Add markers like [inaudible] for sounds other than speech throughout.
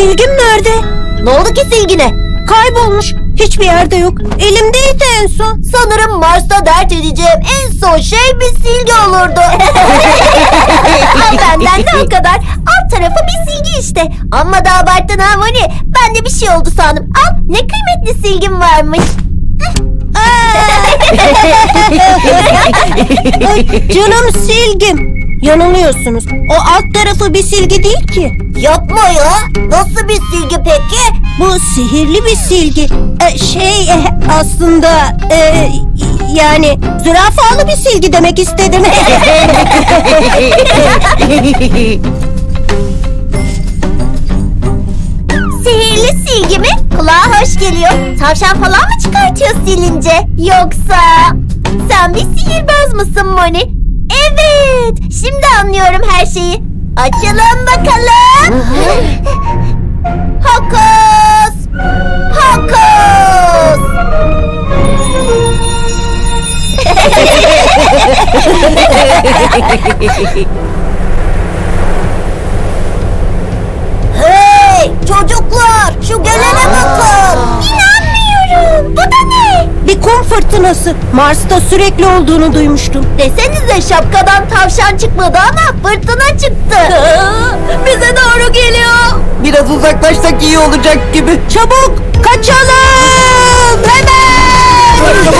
Silgim nerede? Ne oldu ki silgine? Kaybolmuş. Hiçbir yerde yok. Elimdeydi en son. Sanırım Mars'ta dert edeceğim en son şey bir silgi olurdu. [laughs] Al benden de o kadar. Alt tarafı bir silgi işte. Ama da abarttın ha Moni. Ben de bir şey oldu sandım. Al ne kıymetli silgim varmış. [laughs] [laughs] Canım silgim. Yanılıyorsunuz. O alt tarafı bir silgi değil ki. Yapma ya. Nasıl bir silgi peki? Bu sihirli bir silgi. Ee, şey e, aslında e, yani zürafalı bir silgi demek istedim. [laughs] Sihirli silgi mi? Kulağa hoş geliyor. Tavşan falan mı çıkartıyor silince? Yoksa sen bir sihirbaz mısın Moni? Evet. Şimdi anlıyorum her şeyi. Açalım bakalım. [laughs] Hokus. Hokus. [laughs] hey çocuklar şu gelene bakın. İnanmıyorum. Bu da ne? bir fırtınası. Mars'ta sürekli olduğunu duymuştum. Desenize şapkadan tavşan çıkmadı ama fırtına çıktı. Bize doğru geliyor. Biraz uzaklaşsak iyi olacak gibi. Çabuk kaçalım hemen. Hop.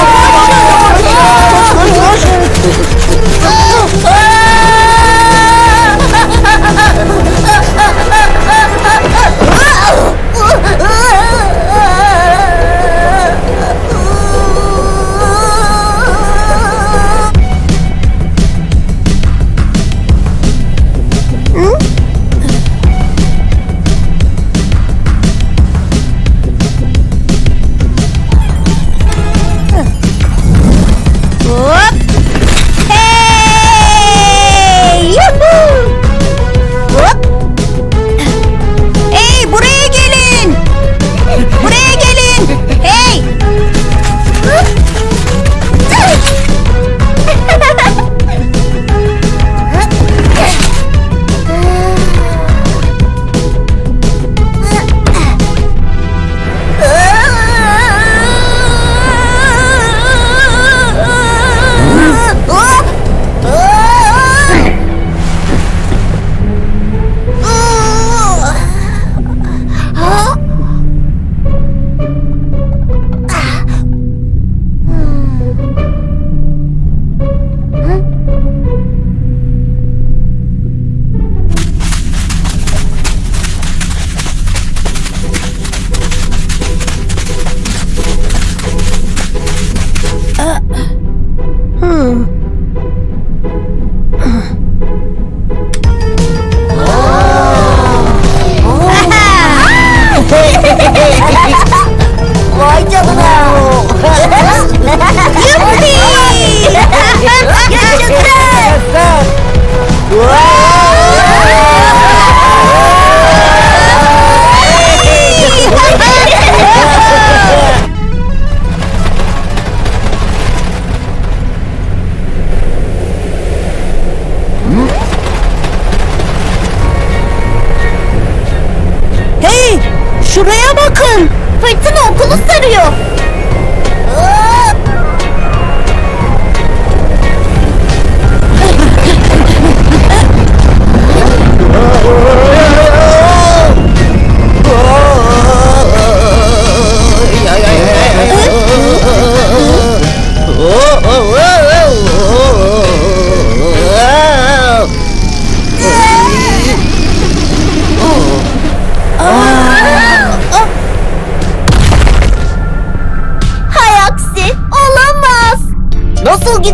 today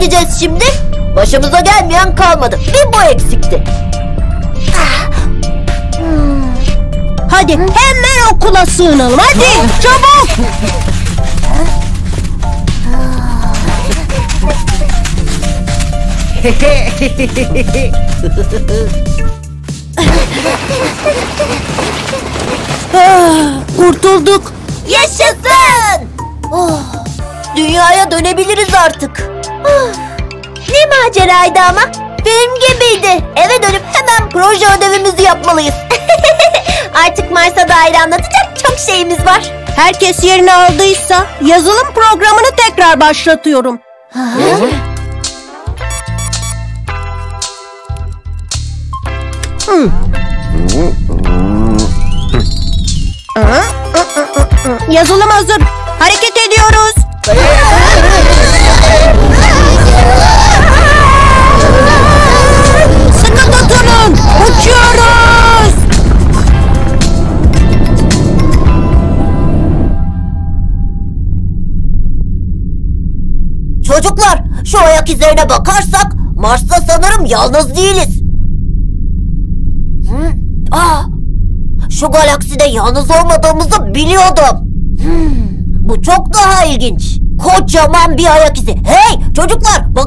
gideceğiz şimdi? Başımıza gelmeyen kalmadı. Bir bu eksikti. Hadi hemen okula sığınalım. Hadi çabuk. Ah, [laughs] Kurtulduk. Yaşasın! Oh, dünyaya dönebiliriz artık. Oh, ne maceraydı ama. Film gibiydi. Eve dönüp hemen proje ödevimizi yapmalıyız. [laughs] Artık Mars'a dair anlatacak çok şeyimiz var. Herkes yerini aldıysa yazılım programını tekrar başlatıyorum. Hmm. Yazılım hazır. Hareket ediyoruz. [laughs] Uçuyoruz. Çocuklar şu ayak izlerine bakarsak Mars'ta sanırım yalnız değiliz. Hı? Aa, şu galakside yalnız olmadığımızı biliyordum. Hmm, bu çok daha ilginç. Kocaman bir ayak izi. Hey çocuklar bakın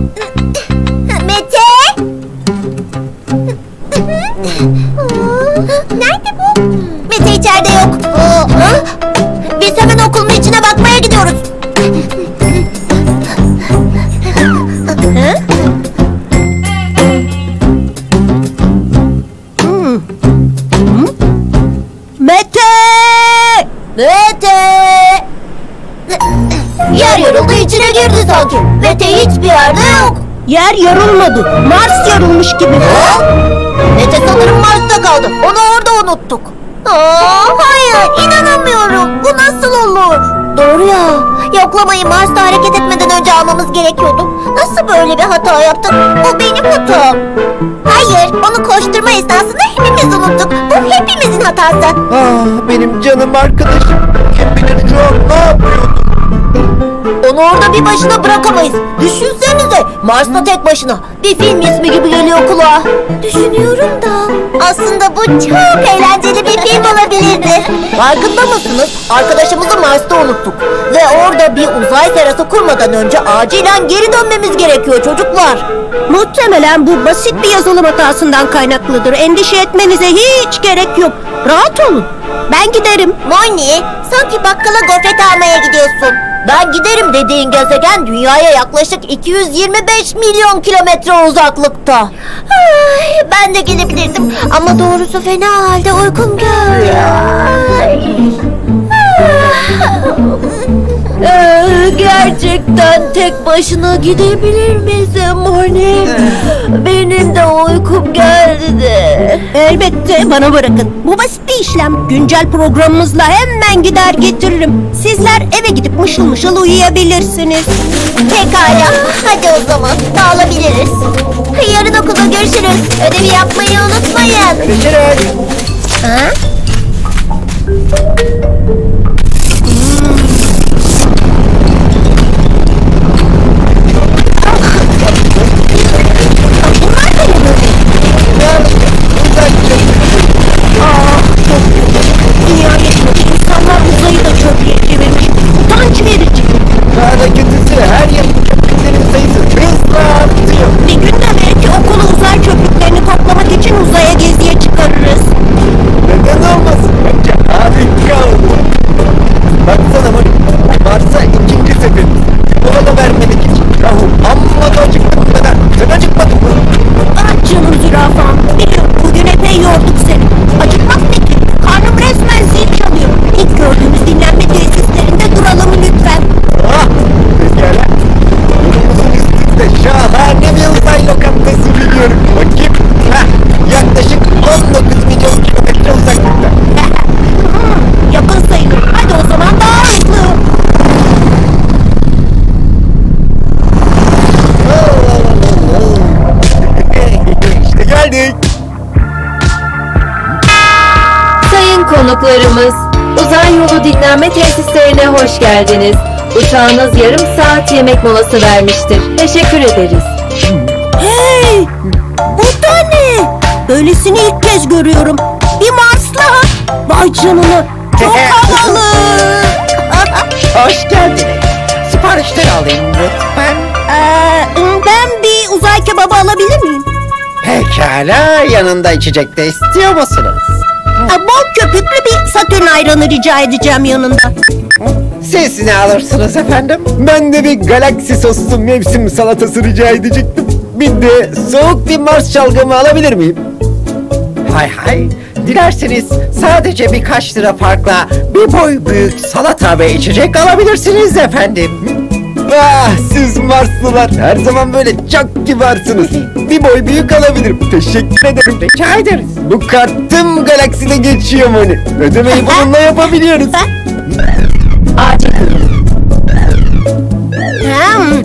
Mm-hmm. İçine girdi sanki. Mete hiçbir yerde yok. Yer yarılmadı. Mars yarılmış gibi. Ha? Mete sanırım Mars'ta kaldı. Onu orada unuttuk. Aa, hayır inanamıyorum. Bu nasıl olur? Doğru ya. Yoklamayı Mars'ta hareket etmeden önce almamız gerekiyordu. Nasıl böyle bir hata yaptık? Bu benim hatam. Hayır, onu koşturma esnasında hepimiz unuttuk. Bu hepimizin hatası. Ah benim canım arkadaşım. Kim bilir şu an ne yapıyordu? Onu orada bir başına bırakamayız. Düşünsenize Mars'ta tek başına. Bir film ismi gibi geliyor kulağa. Düşünüyorum da. Aslında bu çok eğlenceli bir film olabilirdi. Farkında mısınız? Arkadaşımızı Mars'ta unuttuk. Ve orada bir uzay serası kurmadan önce acilen geri dönmemiz gerekiyor çocuklar. Muhtemelen bu basit bir yazılım hatasından kaynaklıdır. Endişe etmenize hiç gerek yok. Rahat olun. Ben giderim. Moni, sanki bakkala gofret almaya gidiyorsun. Ben giderim dediğin gezegen dünyaya yaklaşık 225 milyon kilometre uzaklıkta. Ay, ben de gelebilirdim ama doğrusu fena halde uykum geldi. Gerçekten tek başına gidebilir misin Moni? Benim de uykum geldi de. Elbette bana bırakın. Bu basit bir işlem. Güncel programımızla hemen gider getiririm. Sizler eve gidip mışıl mışıl uyuyabilirsiniz. Pekala, hadi o zaman dağılabiliriz. Yarın okulda görüşürüz. Ödevi yapmayı unutmayın. Görüşürüz. Ha? Çocuklarımız. Uzay yolu dinlenme tesislerine hoş geldiniz. Uçağınız yarım saat yemek molası vermiştir. Teşekkür ederiz. Hey! Bu da ne? Böylesini ilk kez görüyorum. Bir Marslı ha. Vay canına. Çok [laughs] havalı. Hoş geldiniz. Siparişleri alayım lütfen. Ee, ben bir uzay kebabı alabilir miyim? Pekala yanında içecek de istiyor musunuz? Ee, bol köpüklü bir satürn ayranı rica edeceğim yanında. Siz ne alırsınız efendim? Ben de bir galaksi soslu mevsim salatası rica edecektim. Bir de soğuk bir Mars şalgamı alabilir miyim? Hay hay. Dilerseniz sadece birkaç lira farkla bir boy büyük salata ve içecek alabilirsiniz efendim. Ah siz Marslılar her zaman böyle çok kibarsınız. Bir boy büyük alabilirim. Teşekkür ederim. Rica ederiz. Bu kart tüm galakside geçiyor Moni. Ödemeyi bununla yapabiliyoruz. Acil Hmm,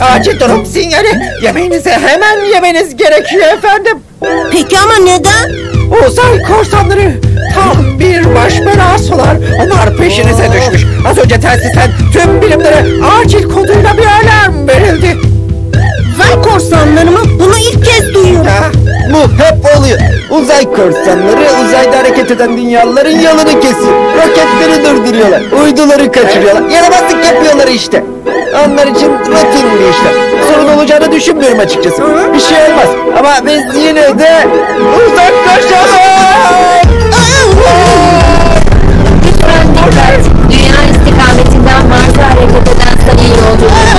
[laughs] Acil durum sinyali. Yemeğinizi hemen yemeniz gerekiyor efendim. Peki ama neden? Uzay korsanları bir baş belası,lar Onlar peşinize düşmüş. Az önce telsizden tüm bilimlere acil koduyla bir alarm verildi. Uzay korsanları mı? Bunu ilk kez duyuyorum. Ya, Bu hep oluyor. Uzay korsanları uzayda hareket eden dünyaların yolunu kesiyor. Roketleri durduruyorlar. Uyduları kaçırıyorlar. Yaramazlık yapıyorlar işte. Onlar için rutin bir işlem. Sorun olacağını düşünmüyorum açıkçası. Bir şey olmaz. Ama biz yine de uzaklaşalım. Lütfen dikkat. Dünya istikametinden Mars'a hareket eden sayın yolcuları